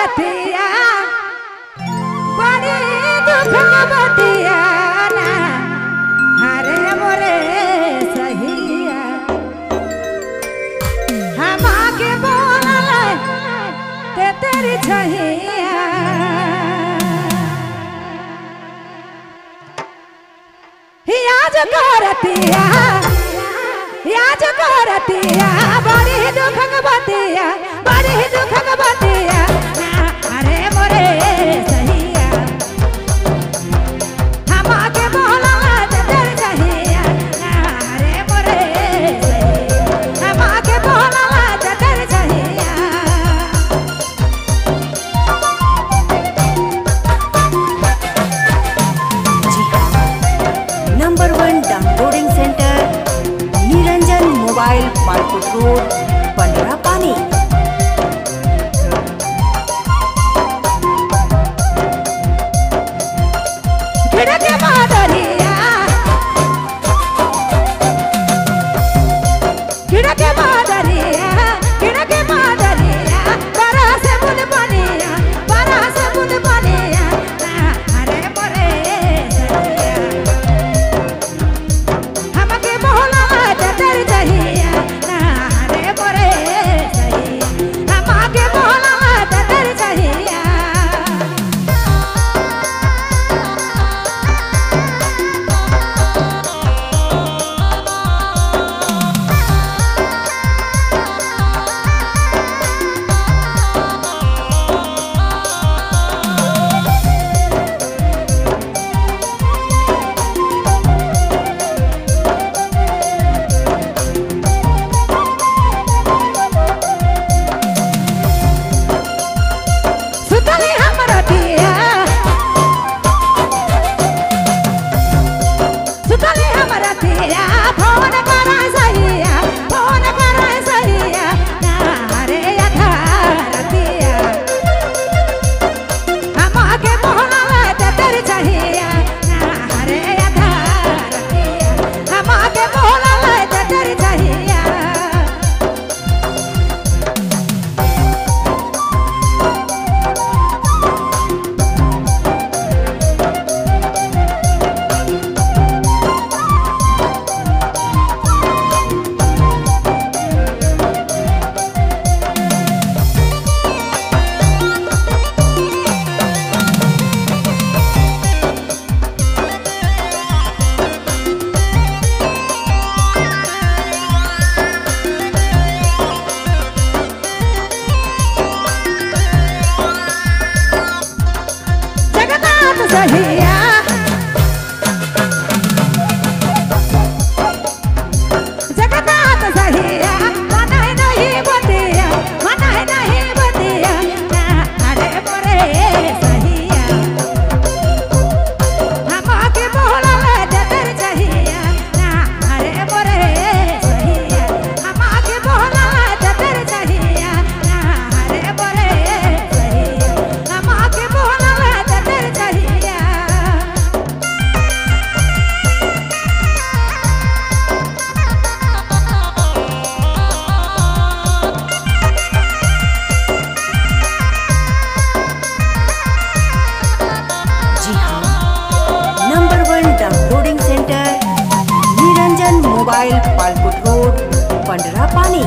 बतिया, बड़ी दुख बतिया हरे मोरे सहिया हम आगे बोल ते तेरी छहिया याज करतिया याज करतिया बड़ी दुख बतिया, बड़ी दुख soon. मोबाइल पालकुट रोड पंडरा पानी